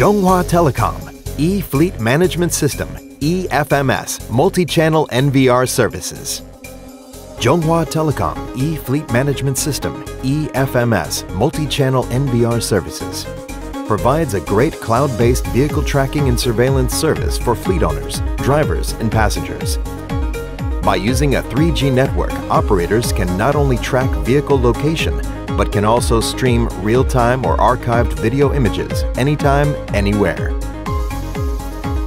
Chunghwa Telecom E-Fleet Management System EFMS Multi-Channel NVR Services. Chunghwa Telecom E-Fleet Management System EFMS Multi-Channel NVR Services provides a great cloud-based vehicle tracking and surveillance service for fleet owners, drivers, and passengers. By using a 3G network, operators can not only track vehicle location, but can also stream real-time or archived video images anytime, anywhere.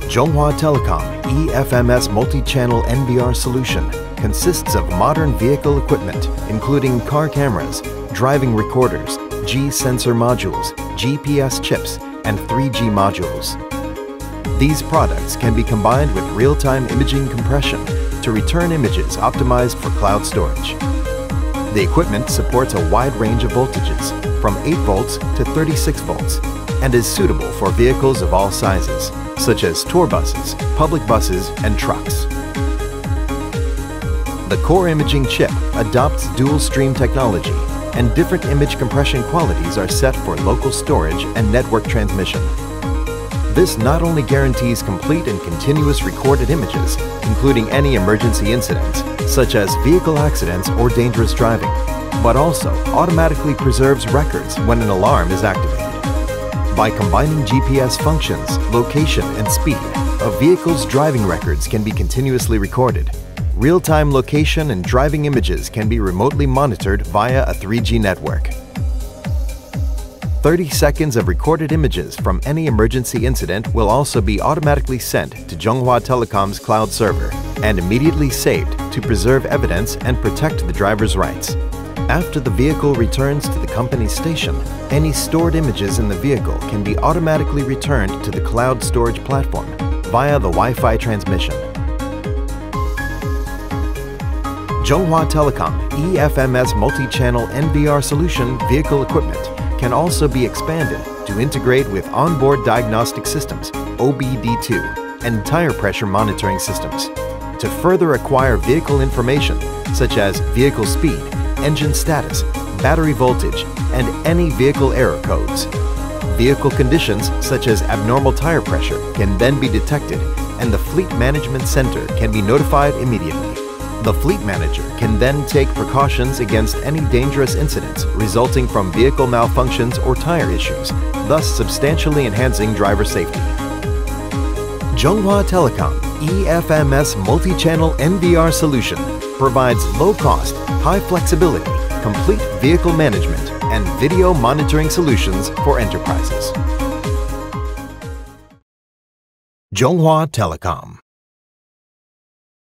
Chunghwa Telecom eFMS multi-channel NVR solution consists of modern vehicle equipment including car cameras, driving recorders, G-sensor modules, GPS chips, and 3G modules. These products can be combined with real-time imaging compression to return images optimized for cloud storage. The equipment supports a wide range of voltages, from 8 volts to 36 volts, and is suitable for vehicles of all sizes, such as tour buses, public buses, and trucks. The core imaging chip adopts dual stream technology, and different image compression qualities are set for local storage and network transmission. This not only guarantees complete and continuous recorded images, including any emergency incidents, such as vehicle accidents or dangerous driving, but also automatically preserves records when an alarm is activated. By combining GPS functions, location, and speed, a vehicle's driving records can be continuously recorded. Real-time location and driving images can be remotely monitored via a 3G network. 30 seconds of recorded images from any emergency incident will also be automatically sent to Chunghwa Telecom's cloud server and immediately saved to preserve evidence and protect the driver's rights. After the vehicle returns to the company's station, any stored images in the vehicle can be automatically returned to the cloud storage platform via the Wi-Fi transmission. Chunghwa Telecom eFMS multi-channel NVR solution vehicle equipment can also be expanded to integrate with onboard diagnostic systems, OBD2, and tire pressure monitoring systems to further acquire vehicle information such as vehicle speed, engine status, battery voltage, and any vehicle error codes. Vehicle conditions such as abnormal tire pressure can then be detected and the Fleet Management Center can be notified immediately. The fleet manager can then take precautions against any dangerous incidents resulting from vehicle malfunctions or tire issues, thus substantially enhancing driver safety. Chunghwa Telecom eFMS multi-channel NVR solution provides low-cost, high-flexibility, complete vehicle management and video monitoring solutions for enterprises. Chunghwa Telecom